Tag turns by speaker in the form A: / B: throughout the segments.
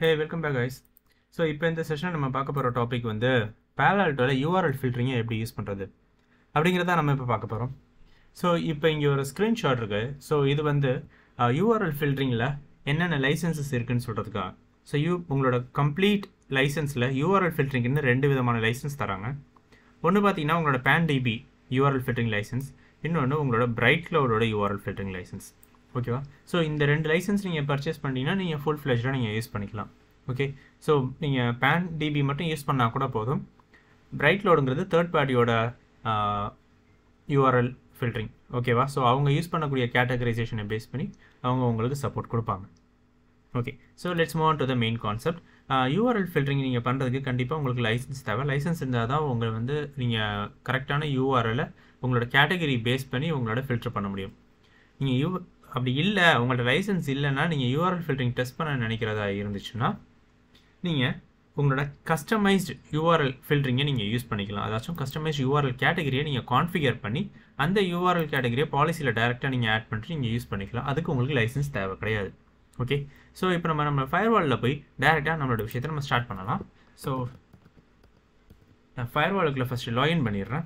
A: Hey welcome back guys so இப்போ இந்த செஷனில் நம்ம பார்க்க போகிற டாபிக் வந்து பேலால்ட்டோட யூஆர்எல் ஃபில்டரிங்கை எப்படி யூஸ் பண்ணுறது அப்படிங்கிறத நம்ம இப்போ பார்க்க போகிறோம் ஸோ இப்போ இங்கே ஒரு ஸ்க்ரீன்ஷாட் இருக்குது ஸோ இது வந்து யூஆர்எல் ஃபில்டரிங்கில் என்னென்ன லைசன்சஸ் இருக்குதுன்னு சொல்கிறதுக்காக ஸோ யூ உங்களோட கம்ப்ளீட் லைசன்ஸில் யூஆர்எல் ஃபில்டரிங்னு ரெண்டு விதமான லைசன்ஸ் தராங்க. ஒன்று பார்த்தீங்கன்னா உங்களோட PAN DB URL filtering licence இன்னொன்று உங்களோட பிரைட் க்ளவுடோட யூஆர்எல் ஃபில்டரிங் லைசன்ஸ் ஓகேவா ஸோ இந்த ரெண்டு லைசன்ஸ் நீங்கள் பர்ச்சேஸ் பண்ணிட்டீங்கன்னா நீங்கள் ஃபுல் ஃப்ளெஜ்டாக நீங்கள் யூஸ் பண்ணிக்கலாம். ஓகே ஸோ நீங்கள் பேன் டிபி மட்டும் யூஸ் பண்ணால் கூட போதும். பிரைட் லோடுங்கிறது தேர்ட் பார்ட்டியோட யூஆர்எல் ஃபில்டரிங் ஓகேவா ஸோ அவங்க யூஸ் பண்ணக்கூடிய கேட்டகரைசேஷனை பேஸ் பண்ணி அவங்க உங்களுக்கு சப்போர்ட் கொடுப்பாங்க. Okay so let's move to the main concept URL filtering நீங்கள் பண்ணுறதுக்கு கண்டிப்பாக உங்களுக்கு லைசன்ஸ் தேவை. லைசன்ஸ் இருந்தால் தான் உங்களை வந்து நீங்கள் கரெக்டான யூஆர்எலை உங்களோட கேட்டகரி பேஸ் பண்ணி உங்களோட ஃபில்டர் பண்ண முடியும். நீங்கள் யூ அப்படி இல்லை உங்கள்ட்ட லைசன்ஸ் இல்லைன்னா நீங்கள் யூஆர்எல் ஃபில்டரிங் டெஸ்ட் பண்ண நினைக்கிறதா இருந்துச்சுன்னா நீங்கள் உங்களோட கஸ்டமைஸ்டு யூஆர்எல் ஃபில்டரிங்கை நீங்கள் யூஸ் பண்ணிக்கலாம். அதாச்சும் கஸ்டமைஸ்ட் யூஆர்எல் கேட்டகரியை நீங்கள் கான்ஃபிகர் பண்ணி அந்த யூஆர்எல் கேட்டகரியை பாலிசியில் டேரெக்டாக நீங்கள் ஆட் பண்ணிட்டு நீங்கள் யூஸ் பண்ணிக்கலாம். அதுக்கு உங்களுக்கு லைசன்ஸ் தேவை கிடையாது. ஓகே ஸோ இப்போ நம்ம நம்ம ஃபயர்வாலில் போய் டேரெக்டாக நம்மளோட விஷயத்தை நம்ம ஸ்டார்ட் பண்ணலாம். ஸோ நான் ஃபயர்வாலுக்குள்ளே ஃபஸ்ட்டு லாகின் பண்ணிடுறேன்.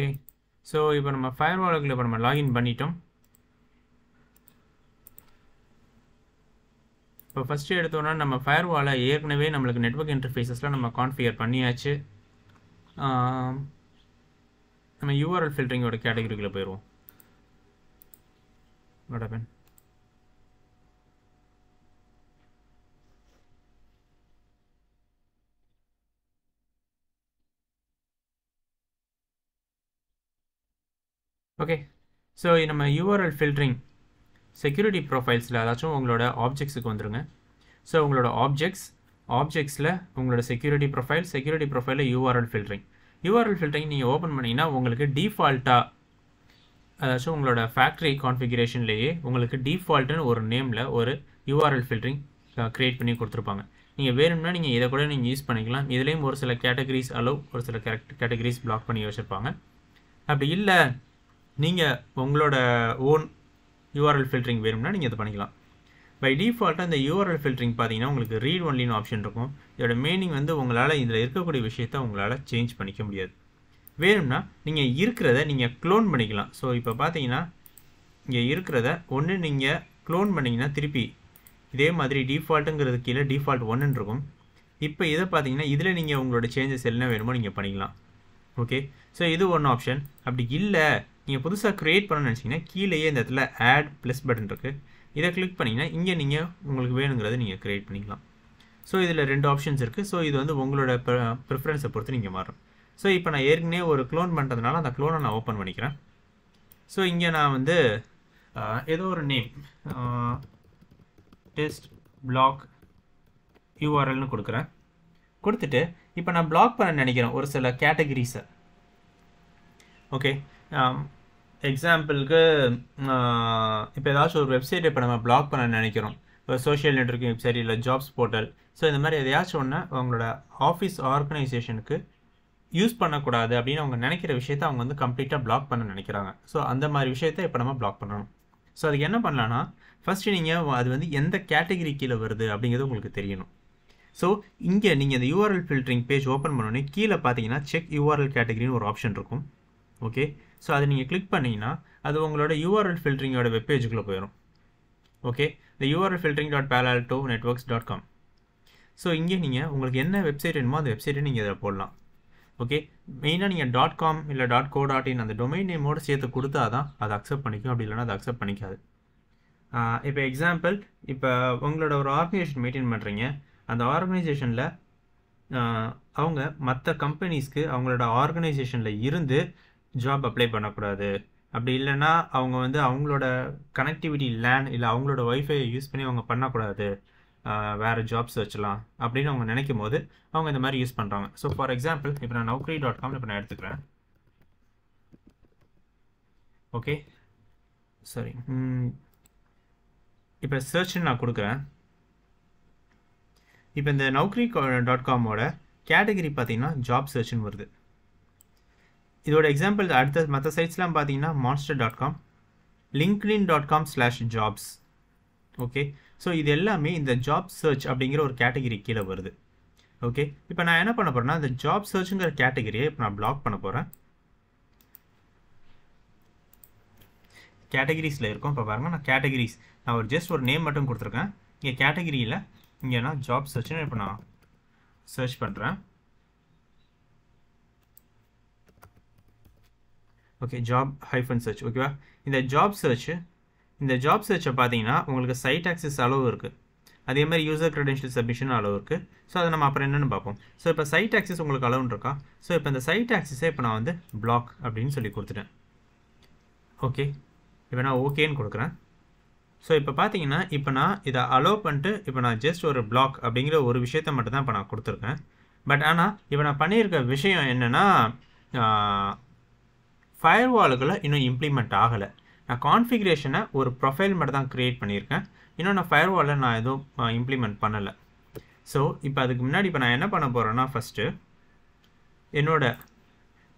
A: ஓகே. ஸோ இப்போ நம்ம ஃபயர் வாலுக்குள்ள இப்போ நம்ம லாகின் பண்ணிட்டோம். இப்போ ஃபஸ்ட்டு எடுத்தோன்னா நம்ம ஃபயர் வாலை ஏற்கனவே நம்மளுக்கு நெட்ஒர்க் இன்டர்ஃபேஸஸ்லாம் நம்ம கான்ஃபிகர் பண்ணியாச்சு. நம்ம யூஆர்எல் ஃபில்டரிங்கோட கேட்டகரிக்குள்ளே போயிடுவோம் வடபன் ஓகே ஸோ நம்ம யூஆர்எல் ஃபில்டரிங் செக்யூரிட்டி ப்ரொஃபைல்ஸில் ஏதாச்சும் உங்களோட ஆப்ஜெக்ட்ஸுக்கு வந்துருங்க. ஸோ உங்களோட ஆப்ஜெக்ட்ஸ் ஆப்ஜெக்ட்ஸில் உங்களோட செக்யூரிட்டி ப்ரொஃபைல் செக்யூரிட்டி ப்ரொஃபைலில் யூஆர்எல் ஃபில்டரிங் யூஆர்எல் ஃபில்டரிங் நீங்கள் ஓப்பன் பண்ணிங்கன்னா உங்களுக்கு டீஃபால்ட்டாக அதாச்சும் உங்களோட ஃபேக்ட்ரி கான்ஃபிகரேஷன்லேயே உங்களுக்கு டீஃபால்ட்டுன்னு ஒரு நேமில் ஒரு யூஆர்எல் ஃபில்டரிங் க்ரியேட் பண்ணி கொடுத்துருப்பாங்க. நீங்கள் வேணும்னா நீங்கள் இதை கூட நீங்கள் யூஸ் பண்ணிக்கலாம். இதுலேயும் ஒரு சில கேட்டகரிஸ் அலோவ் ஒரு சில கேரக்ட் கேட்டகரிஸ் பிளாக் பண்ணி வச்சுருப்பாங்க. அப்படி இல்லை நீங்கள் உங்களோட ஓன் யூஆர்எல் ஃபில்டரிங் வேணும்னா நீங்கள் இதை பண்ணிக்கலாம். பை டிஃபால்ட்டாக இந்த யூஆர்எல் ஃபில்டரிங் பார்த்தீங்கன்னா உங்களுக்கு ரீட் ஒன்லின்னு ஆப்ஷன் இருக்கும். இதோட மீனிங் வந்து உங்களால் இதில் இருக்கக்கூடிய விஷயத்த உங்களால் சேஞ்ச் பண்ணிக்க முடியாது. வேணும்னா நீங்கள் இருக்கிறத நீங்கள் க்ளோன் பண்ணிக்கலாம். ஸோ இப்போ பார்த்தீங்கன்னா இங்கே இருக்கிறத ஒன்று நீங்கள் க்ளோன் பண்ணிங்கன்னா திருப்பி இதே மாதிரி டிஃபால்ட்டுங்கிறது கீழே டிஃபால்ட் ஒன்றுன்னு இருக்கும். இப்போ இதை பார்த்தீங்கன்னா இதில் நீங்கள் உங்களோட சேஞ்சஸ் என்ன வேணுமோ நீங்கள் பண்ணிக்கலாம். ஓகே ஸோ இது ஒன் ஆப்ஷன் அப்படி இல்லை நீங்கள் புதுசாக க்ரியேட் பண்ண நினச்சிங்கன்னா கீழேயே இந்த இடத்துல ஆட் ப்ளஸ் பட்டன் இருக்குது இதை கிளிக் பண்ணிங்கன்னா இங்கே நீங்கள் உங்களுக்கு வேணுங்கிறத நீங்கள் க்ரியேட் பண்ணிக்கலாம். ஸோ இதில் ரெண்டு ஆப்ஷன்ஸ் இருக்குது ஸோ இது வந்து உங்களோட ப்ரிஃபரன்ஸை பொறுத்து நீங்கள் மாறும். ஸோ இப்போ நான் ஏற்கனவே ஒரு க்ளோன் பண்ணுறதுனால அந்த க்ளோனை நான் ஓப்பன் பண்ணிக்கிறேன். ஸோ இங்கே நான் வந்து ஏதோ ஒரு நேம் டெஸ்ட் பிளாக் யூஆர்எல்னு கொடுக்குறேன். கொடுத்துட்டு இப்போ நான் பிளாக் பண்ண நினைக்கிறேன் ஒரு சில கேட்டகிரிஸை ஓகே எக்ஸாம்பிளுக்கு இப்போ ஏதாச்சும் ஒரு வெப்சைட் இப்போ நம்ம பிளாக் பண்ண நினைக்கிறோம். இப்போ சோஷியல் நெட்ஒர்க்கிங் வெப்சைட் இல்லை ஜாப்ஸ் போர்ட்டல் ஸோ இந்த மாதிரி எதையாச்சும் ஒன்று அவங்களோட ஆஃபீஸ் ஆர்கனைசேஷனுக்கு யூஸ் பண்ணக்கூடாது அப்படின்னு அவங்க நினைக்கிற விஷயத்த அவங்க வந்து கம்ப்ளீட்டாக பிளாக் பண்ண நினைக்கிறாங்க. ஸோ அந்த மாதிரி விஷயத்த இப்போ நம்ம பிளாக் பண்ணணும். ஸோ அதுக்கு என்ன பண்ணலான்னா ஃபஸ்ட்டு நீங்கள் அது வந்து எந்த கேட்டகரி கீழே வருது அப்படிங்கிறது உங்களுக்கு தெரியணும். ஸோ இங்கே நீங்கள் இந்த யூஆர்எல் ஃபில்டரிங் பேஜ் ஓப்பன் பண்ணோன்னே கீழே பார்த்தீங்கன்னா செக் யூஆர்எல் கேட்டகரின்னு ஒரு ஆப்ஷன் இருக்கும். ஓகே ஸோ அதை நீங்கள் கிளிக் பண்ணிங்கன்னா அது உங்களோட யூஆர்எல் ஃபில்டரிங்கோட வெப்பேஜுக்குள்ளே போயிடும் ஓகே இந்த URL filtering dot Palo Alto networks dot com so இங்கே நீங்கள் உங்களுக்கு என்ன வெப்சைட் வேணுமோ அந்த வெப்சைட்டை நீங்கள் இதில் போடலாம். ஓகே மெயினாக நீங்கள் டாட் காம் இல்லை டாட் கோ டாட் இன் அந்த டொமைன் நேமோடு சேர்த்து கொடுத்தா தான் அதை அக்செப்ட் பண்ணிக்கும். அப்படி இல்லைனா அதை அக்செப்ட் பண்ணிக்காது. இப்போ எக்ஸாம்பிள் இப்போ உங்களோட ஒரு ஆர்கனைசேஷன் மெயின்டைன் பண்ணுறீங்க அந்த ஆர்கனைசேஷனில் அவங்க மற்ற கம்பெனிஸ்க்கு அவங்களோட ஆர்கனைசேஷனில் இருந்து ஜாப் அப்ளை பண்ணக்கூடாது. அப்படி இல்லைன்னா அவங்க வந்து அவங்களோட கனெக்டிவிட்டி லேன் இல்லை அவங்களோட ஒய்ஃபை யூஸ் பண்ணி அவங்க பண்ணக்கூடாது. வேறு ஜாப்ஸ் வச்சலாம். அப்படின்னு அவங்க நினைக்கும் போது அவங்க இந்த மாதிரி யூஸ் பண்ணுறாங்க ஸோ ஃபார் எக்ஸாம்பிள் இப்போ நான் நௌக்ரி டாட் காம் இப்போ நான் எடுத்துக்கிறேன். ஓகே சரி இப்போ சர்ச்னு நான் கொடுக்குறேன். இப்போ இந்த நௌக்ரி டாட் காமோட கேட்டகரி பார்த்தீங்கன்னா ஜாப் சர்ச்னு வருது. இதோட எக்ஸாம்பிள் அடுத்த மற்ற சைட்ஸ்லாம் பார்த்தீங்கன்னா Monster dot com LinkedIn dot com slash jobs okay so இது எல்லாமே இந்த ஜாப் சர்ச் அப்படிங்கிற ஒரு கேட்டகரி கீழே வருது. ஓகே இப்போ நான் என்ன பண்ண போகிறேன்னா இந்த ஜாப் சர்ச்சுங்கிற கேட்டகரியை இப்போ நான் பிளாக் பண்ண போகிறேன் கேட்டகரிஸில் இருக்கும். இப்போ பாருங்கள் நான் கேட்டகரிஸ் நான் ஒரு ஜஸ்ட் ஒரு நேம் மட்டும் கொடுத்துருக்கேன். இங்கே கேட்டகிரியில் இங்கே நான் ஜாப் சர்ச்னு இப்போ நான் சர்ச் பண்ணுறேன் ஓகே ஜாப் ஹைஃபன் சர்ச் ஓகேவா இந்த ஜாப் சர்ச்சு இந்த ஜாப் சர்ச்சை பார்த்தீங்கன்னா உங்களுக்கு சைட் ஆக்சஸ் அளவு இருக்குது அதே மாதிரி யூசர் க்ரெடென்ஷியல் சப்மிஷன் அளவு இருக்குது ஸோ அதை நம்ம அப்புறம் என்னென்னு பார்ப்போம். ஸோ இப்போ சைட் ஆக்சஸ் உங்களுக்கு அளவுன்னு இருக்கா? ஸோ இப்போ இந்த சைட் ஆக்சஸை இப்போ நான் வந்து பிளாக் அப்படின்னு சொல்லி கொடுத்துட்டேன். ஓகே இப்போ நான் ஓகேன்னு கொடுக்குறேன். ஸோ இப்போ பார்த்தீங்கன்னா இப்போ நான் இதை அலோவ் பண்ணிட்டு இப்போ நான் ஜஸ்ட் ஒரு பிளாக் அப்படிங்கிற ஒரு விஷயத்த மட்டும் தான் இப்போ நான் கொடுத்துருக்கேன். பட் ஆனால் இப்போ நான் பண்ணியிருக்க விஷயம் என்னென்னா ஃபயர் இன்னும் இம்ப்ளிமெண்ட் ஆகலை. நான் கான்ஃபிகரேஷனை ஒரு ப்ரொஃபைல் மட்டும் தான் க்ரியேட் பண்ணியிருக்கேன். இன்னும் நான் ஃபயர் வாலில் நான் எதுவும் இம்ப்ளிமெண்ட் பண்ணலை. ஸோ இப்போ அதுக்கு முன்னாடி இப்போ நான் என்ன பண்ண போகிறேன்னா ஃபஸ்ட்டு என்னோடய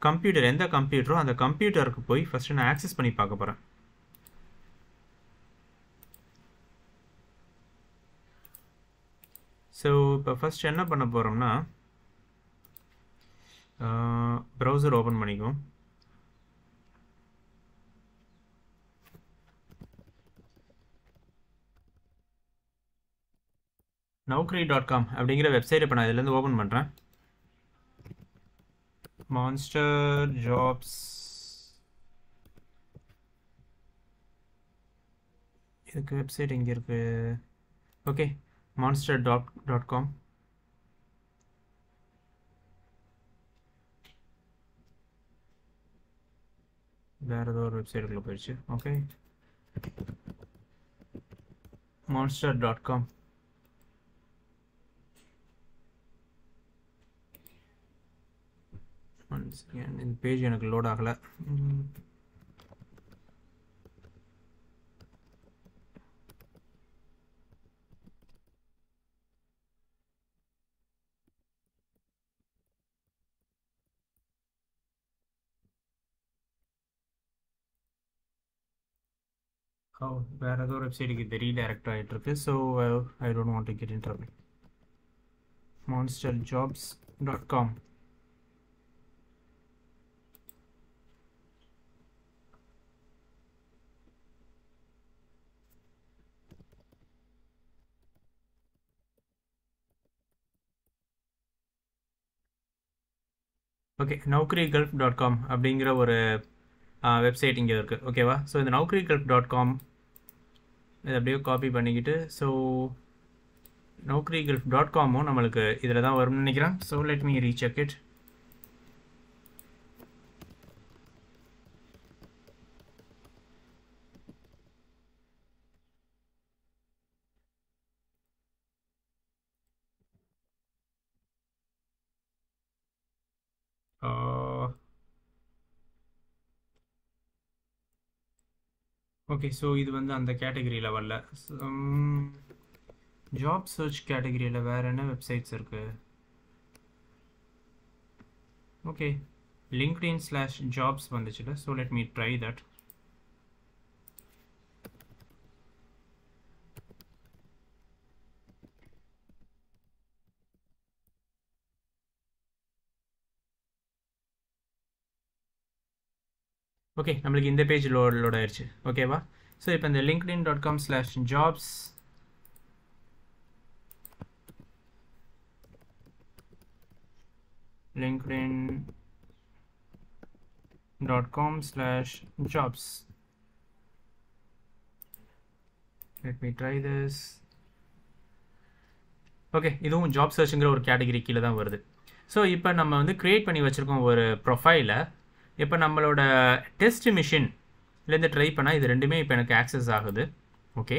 A: கம்ப்யூட்டர் எந்த கம்ப்யூட்டரோ அந்த கம்ப்யூட்டருக்கு போய் ஃபஸ்ட்டு நான் ஆக்சஸ் பண்ணி பார்க்க போகிறேன் ஸோ இப்போ ஃபஸ்ட் என்ன பண்ண போகிறோம்னா ப்ரௌசர் ஓப்பன் பண்ணிக்குவோம். நௌக்ரி டாட் காம் அப்படிங்கிற வெப்சைட் இப்போ நான் இதுலேருந்து ஓப்பன் பண்ணுறேன் மான்ஸ்டர் ஜாப்ஸ் இதுக்கு வெப்சைட் எங்கே இருக்குது okay Monster dot dot com வேறு ஏதோ ஒரு வெப்சைட்டுக்குள்ளே போயிடுச்சு. ஓகே மான்ஸ்டர் டாட் காம் இந்த பேஜ் எனக்கு லோட் ஆகலை. ஓ வேறு ஏதோ ஒரு வெப்சைட்டுக்கு இது ரீடைரக்ட் ஆகிட்டு இருக்கு. So I don't want to get in trouble Monster jobs dot com okay Naukri Gulf dot com அப்படிங்கிற ஒரு வெப்சைட் இங்கே இருக்குது ஓகேவா ஸோ இந்த நௌக்ரி கல்ஃப் டாட் காம் இதை அப்படியே காப்பி பண்ணிக்கிட்டு ஸோ நௌக்ரி கல்ஃப் டாட் காமும் நம்மளுக்கு இதில் தான் வரும்னு நினைக்கிறேன். So let me recheck it Uh, okay so இது வந்து அந்த கேட்டகரியில் வரல ஜாப் சர்ச் கேட்டகரியில் வேறு என்ன வெப்சைட்ஸ் இருக்குது ஓகே லிங்க்டின் ஸ்லாஷ் ஜாப்ஸ் வந்துச்சுல so let me try that okay நம்மளுக்கு இந்த பேஜ் லோட் லோட் ஆயிடுச்சு ஓகேவா ஸோ இப்போ இந்த LinkedIn dot com slash jobs LinkedIn dot com slash jobs let me try this okay இதுவும் ஜாப் சர்ச்சுங்கிற ஒரு கேட்டகரி கீழே தான் வருது. ஸோ இப்போ நம்ம வந்து க்ரியேட் பண்ணி வச்சுருக்கோம் ஒரு ப்ரொஃபைலை இப்போ நம்மளோட டெஸ்ட் மிஷின்லேருந்து ட்ரை பண்ணால் இது ரெண்டுமே இப்போ எனக்கு ஆக்சஸ் ஆகுது. ஓகே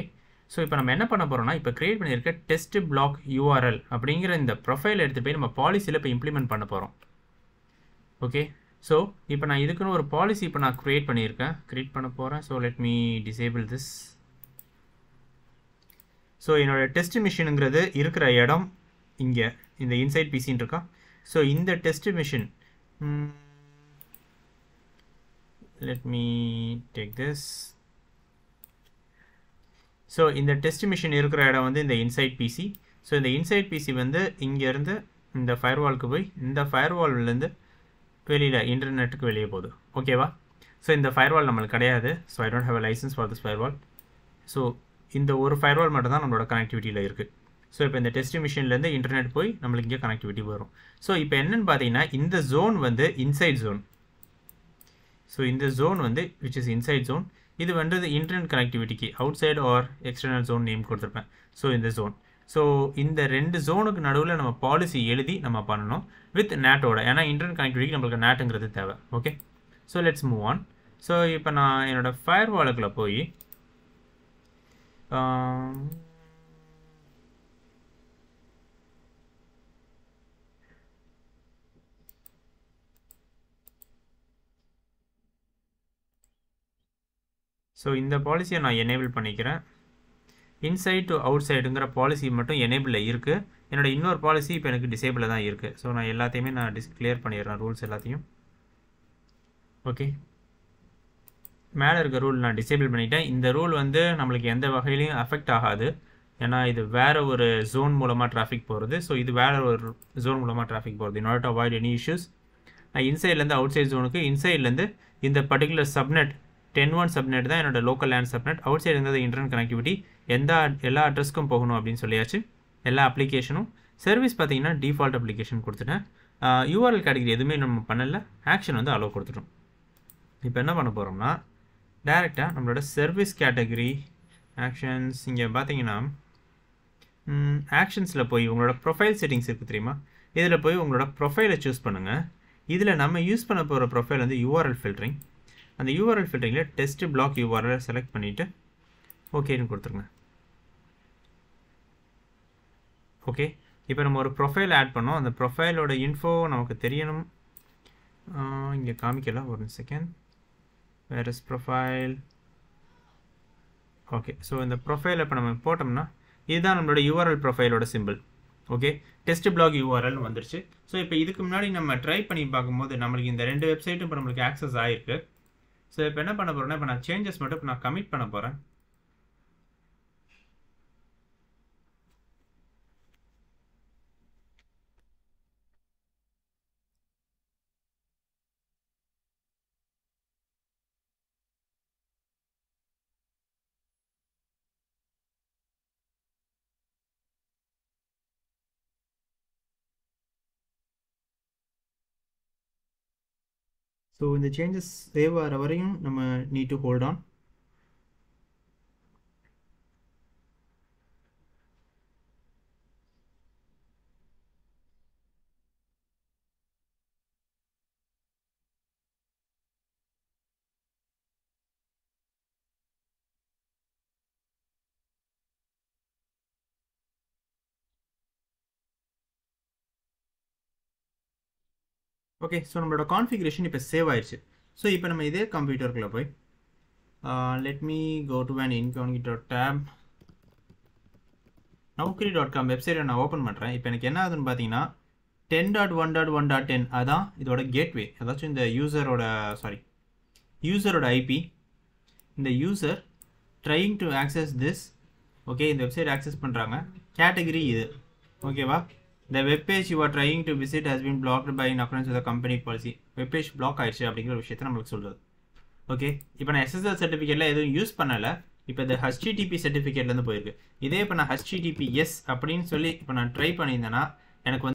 A: ஸோ இப்போ நம்ம என்ன பண்ண போகிறோம்னா இப்போ க்ரியேட் பண்ணியிருக்க டெஸ்ட் பிளாக் யூஆர்எல் அப்படிங்கிற இந்த ப்ரொஃபைல் எடுத்து போய் நம்ம பாலிசியில் இப்போ இம்ப்ளிமெண்ட் பண்ண போகிறோம் ஓகே ஸோ இப்போ நான் இதுக்குன்னு ஒரு பாலிசி இப்போ நான் க்ரியேட் பண்ணியிருக்கேன். க்ரியேட் பண்ண போகிறேன் so let me disable this so என்னோடய டெஸ்ட் மிஷினுங்கிறது இருக்கிற இடம் இங்கே. இந்த இன்சைட் பிசின்னு இருக்கா? ஸோ இந்த test machine let me take this so இந்த டெஸ்ட் மிஷின் இருக்கிற இடம் வந்து இந்த இன்சைட் பிசி ஸோ இந்த இன்சைட் பிசி வந்து இங்கேருந்து இந்த ஃபயர்வால்க்கு போய் இந்த ஃபயர்வால்லேருந்து வெளியில் இன்டர்நெட்டுக்கு வெளியே போகுது. ஓகேவா ஸோ இந்த ஃபயர்வால் நம்மளுக்கு கிடையாது. So I don't have a licence for this firewall so இந்த ஒரு ஃபயர்வால் மட்டும் தான் நம்மளோட கனெக்டிவிட்டியில் இருக்குது ஸோ இப்போ இந்த டெஸ்ட் மிஷின்லேருந்து இன்டர்நெட் போய் நம்மளுக்கு இங்கே கனெக்டிவிட்டி வரும். ஸோ இப்போ என்னென்னு பார்த்தீங்கன்னா இந்த ஜோன் வந்து இன்சைட் ஜோன் ஸோ இந்த ஜோன் வந்து விச் இஸ் இன்சைட் ஜோன் இது வந்து internet கனெக்டிவிட்டிக்கு outside or external zone name கொடுத்துருப்பேன். ஸோ இந்த ஜோன் ஸோ இந்த ரெண்டு ஜோனுக்கு நடுவில் நம்ம பாலிசி எழுதி நம்ம பண்ணணும் வித் நேட்டோட ஏன்னா இன்டர்நெட் கனெக்டிவிட்டிக்கு நம்மளுக்கு நேட்டுங்கிறது தேவை. Okay so let's move on so இப்போ நான் என்னோடய ஃபயர் வாலுக்குள்ளே போய் ஸோ இந்த பாலிசியை நான் எனேபிள் பண்ணிக்கிறேன். இன்சைட் டு அவுட் சைடுங்கிற பாலிசி மட்டும் எனேபிளில் இருக்குது என்னோட இன்னொரு பாலிசி இப்போ எனக்கு டிசேபிளில் தான் இருக்குது ஸோ நான் எல்லாத்தையுமே நான் டிஸ் கிளியர் பண்ணிடுறேன் ரூல்ஸ் எல்லாத்தையும். ஓகே மேலே இருக்க ரூல் நான் டிசேபிள் பண்ணிட்டேன். இந்த ரூல் வந்து நம்மளுக்கு எந்த வகையிலையும் அஃபெக்ட் ஆகாது. ஏன்னா இது வேறு ஒரு ஜோன் மூலமாக டிராஃபிக் போகிறது ஸோ இது வேறு ஒரு ஜோன் மூலமாக டிராஃபிக் போகிறது in order avoid any issues நான் இன்சைட்லேருந்து அவுட் சைட் ஜோனுக்கு இன்சைட்லேருந்து இந்த particular subnet ten one subnet தான் என்னோட local LAN subnet. Outside இருந்தது இன்டர்நெட் கனெக்டிவிட்டி எந்த எல்லா அட்ரஸ்க்கும் போகணும் அப்படின்னு சொல்லியாச்சு. எல்லா அப்ளிகேஷனும் சர்வீஸ் பார்த்தீங்கன்னா டிஃபால்ட் அப்ளிகேஷன் கொடுத்துட்டேன். யூஆர்எல் கேட்டகரி எதுவுமே நம்ம பண்ணல. ஆக்ஷன் வந்து அலோவ் கொடுத்துட்டோம். இப்போ என்ன பண்ண போகிறோம்னா டேரெக்டாக நம்மளோட சர்வீஸ் கேட்டகரி ஆக்ஷன்ஸ் இங்கே பார்த்தீங்கன்னா ஆக்ஷன்ஸில் போய் உங்களோட ப்ரொஃபைல் செட்டிங்ஸ் இருக்குது தெரியுமா? இதில் போய் உங்களோட ப்ரொஃபைலை சூஸ் பண்ணுங்கள் இதில் நம்ம யூஸ் பண்ண போகிற ப்ரொஃபைல் வந்து யூஆர்எல் ஃபில்டரிங் அந்த யூஆர்எல் ஃபில்டரிங்கில் டெஸ்ட் பிளாக் யூஆர்எல் செலக்ட் பண்ணிவிட்டு ஓகேன்னு கொடுத்துருங்க. ஓகே இப்போ நம்ம ஒரு ப்ரொஃபைல் ஆட் பண்ணோம். அந்த ப்ரொஃபைலோட இன்ஃபோ நமக்கு தெரியணும். இங்கே காமிக்கலாம். ஒரு second where is profile okay so இந்த ப்ரொஃபைல் இப்போ நம்ம போட்டோம்னா இதுதான் நம்மளோட URL ப்ரொஃபைலோட simple okay test block URL வந்துருச்சு. ஸோ இப்போ இதுக்கு முன்னாடி நம்ம ட்ரை பண்ணி பார்க்கும்போது நம்மளுக்கு இந்த ரெண்டு வெப்சைட்டும் இப்போ நம்மளுக்கு ஆக்சஸ் ஆகிருக்கு ஸோ இப்போ என்ன பண்ண போகிறேன்னா இப்போ நான் சேஞ்சஸ் மட்டும் இப்போ நான் கமிட் பண்ண போகிறேன் ஸோ இந்த சேஞ்சஸ் சேவ் ஆகிற வரையும் நம்ம need to hold on okay so நம்மளோட கான்ஃபிகரேஷன் இப்போ சேவ் ஆயிடுச்சு. ஸோ இப்போ நம்ம இதே கம்ப்யூட்டருக்குள்ளே போய் let me go to an incognito tab Naukri dot com வெப்சைட்டை நான் ஓப்பன் பண்ணுறேன் இப்போ எனக்கு என்ன ஆகுதுன்னு பார்த்தீங்கன்னா ten dot one dot one dot ten அதான் இதோட கேட்வே அதாச்சும் இந்த யூசரோட சாரி யூசரோட ஐபி இந்த user trying to access this okay இந்த வெப்சைட் ஆக்சஸ் பண்ணுறாங்க கேட்டகரி இது. ஓகேவா இந்த webpage you are trying to visit has been blocked by by in accordance with the company ஆயிடுச்சு அப்படிங்கிற விஷயத்தை நம்மளுக்கு சொல்கிறது ஓகே இப்போ நான் எஸ்எஸ்எல் சர்டிஃபிகேட்டில் எதுவும் யூஸ் பண்ணலை. இப்போ இந்த ஹச்டிடிபி சர்டிஃபிகேட்லேருந்து போயிருக்கு. இதே இப்போ நான் ஹச்டிடிபி எஸ் அப்படின்னு சொல்லி இப்போ நான் ட்ரை பண்ணியிருந்தேன்னா எனக்கு வந்து